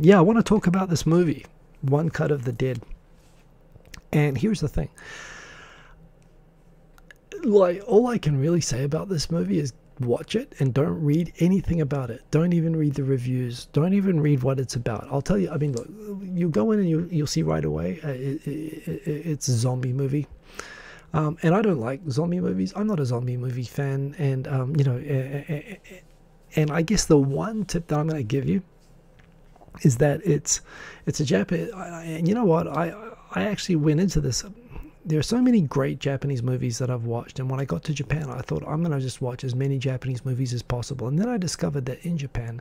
yeah, I want to talk about this movie, One Cut of the Dead. And here's the thing. Like, all I can really say about this movie is watch it and don't read anything about it. Don't even read the reviews. Don't even read what it's about. I'll tell you. I mean, look, you go in and you you'll see right away. Uh, it, it, it, it's a zombie movie. Um, and I don't like zombie movies. I'm not a zombie movie fan, and um, you know, and I guess the one tip that I'm going to give you is that it's it's a Japanese. And you know what? I I actually went into this. There are so many great Japanese movies that I've watched, and when I got to Japan, I thought I'm going to just watch as many Japanese movies as possible. And then I discovered that in Japan,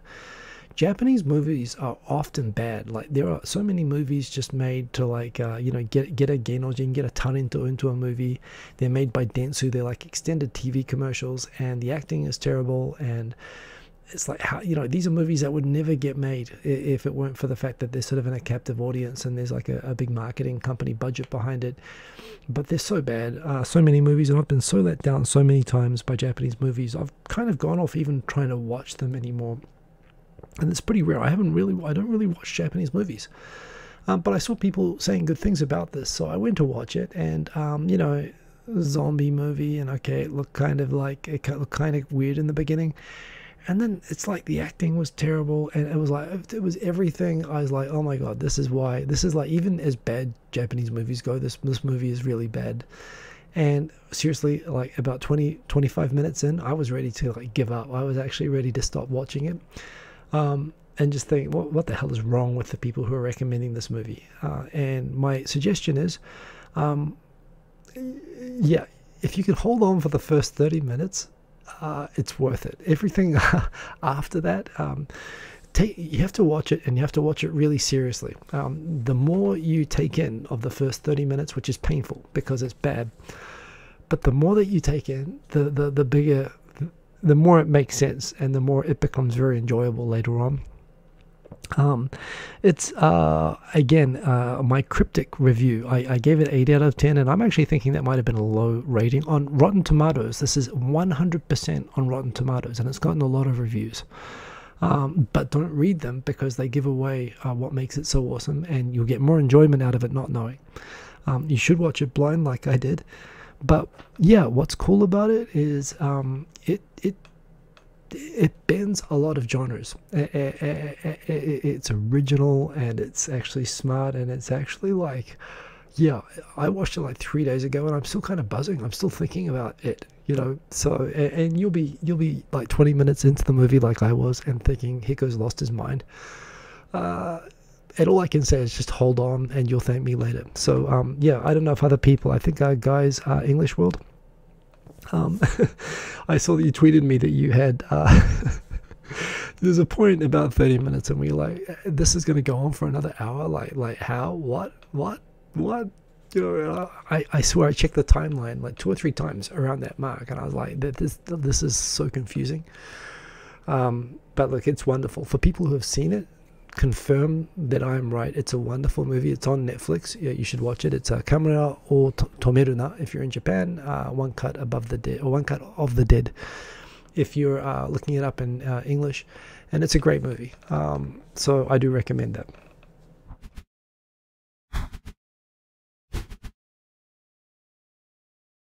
Japanese movies are often bad. Like there are so many movies just made to like uh, you know get get a genojin, get a ton into into a movie. They're made by Dentsu. They're like extended TV commercials, and the acting is terrible. And it's like how you know these are movies that would never get made if it weren't for the fact that they're sort of in a captive audience and there's like a, a big marketing company budget behind it. But they're so bad. Uh, so many movies and i've been so let down so many times by japanese movies i've kind of gone off even trying to watch them anymore. And it's pretty rare. I haven't really i don't really watch japanese movies. Um, but i saw people saying good things about this so i went to watch it and um, you know zombie movie and okay it looked kind of like it looked kind of weird in the beginning and then it's like the acting was terrible and it was like it was everything. I was like oh my god this is why this is like even as bad japanese movies go this this movie is really bad. And seriously like about 20 25 minutes in i was ready to like give up. I was actually ready to stop watching it. Um, and just think what, what the hell is wrong with the people who are recommending this movie? Uh, and my suggestion is um, yeah if you can hold on for the first 30 minutes uh, it's worth it. Everything after that, um, take you have to watch it and you have to watch it really seriously. Um, the more you take in of the first 30 minutes, which is painful because it's bad, but the more that you take in, the the, the bigger, the more it makes sense and the more it becomes very enjoyable later on. Um, it's uh, again uh, my cryptic review. I, I, gave it eight out of ten, and I'm actually thinking that might have been a low rating on Rotten Tomatoes. This is 100% on Rotten Tomatoes, and it's gotten a lot of reviews. Um, but don't read them because they give away uh, what makes it so awesome, and you'll get more enjoyment out of it not knowing. Um, you should watch it blind, like I did. But yeah, what's cool about it is um, it it it bends a lot of genres. Eh, eh, eh, it's original and it's actually smart and it's actually like, yeah, I watched it like three days ago and I'm still kind of buzzing. I'm still thinking about it, you know. So and you'll be you'll be like 20 minutes into the movie like I was and thinking Hiko's lost his mind. Uh, and all I can say is just hold on and you'll thank me later. So um, yeah, I don't know if other people. I think our guys, are English World um, I saw that you tweeted me that you had. Uh, there's a point about 30 minutes, and we're like, this is going to go on for another hour. Like, like how? What? What? What? You know, I, I swear I checked the timeline like two or three times around that mark, and I was like, That this this is so confusing. Um, but look, it's wonderful for people who have seen it confirm that I'm right. It's a wonderful movie. It's on Netflix. Yeah, you should watch it. It's a uh, Kamera o Tomeruna if you're in Japan. Uh, one cut above the dead, or one cut of the dead, if you're uh, looking it up in uh, English. And it's a great movie. Um, so I do recommend that.